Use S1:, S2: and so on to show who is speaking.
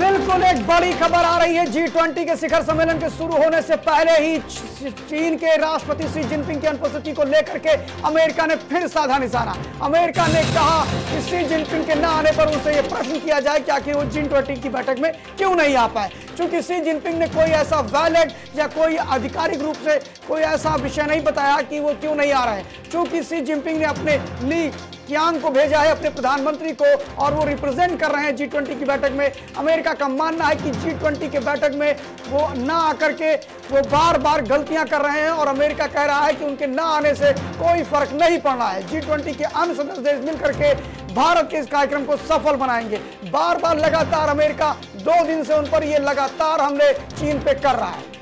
S1: बिल्कुल एक बड़ी खबर आ रही है जी ट्वेंटी के शिखर सम्मेलन के शुरू होने से पहले ही चीन के राष्ट्रपति शी जिनपिंग की अनुपस्थिति को लेकर के अमेरिका ने फिर साधा निशाना अमेरिका ने कहा कि शी जिनपिंग के न आने पर उनसे यह प्रश्न किया जाए कि आखिर वो जी ट्वेंटी की बैठक में क्यों नहीं आ पाए। क्योंकि शी जिनपिंग ने कोई ऐसा वैलिड या कोई आधिकारिक रूप से कोई ऐसा विषय नहीं बताया कि वो क्यों नहीं आ रहे हैं। क्योंकि शी जिनपिंग ने अपने ली कियांग को भेजा है, अपने प्रधानमंत्री को, और वो रिप्रेजेंट कर रहे हैं जी की बैठक में। अमेरिका का मानना है कि जी ट्वेंटी के बैठक में वो ना आकर के वो बार बार गलतियाँ कर रहे हैं, और अमेरिका कह रहा है कि उनके ना आने से कोई फ़र्क नहीं पड़ रहा है। जी के अन्य सदस्य देश मिलकर के भारत के इस कार्यक्रम को सफल बनाएँगे। बार बार लगातार अमेरिका, दो दिन से उन पर ये लगातार हमले चीन पे कर रहा है।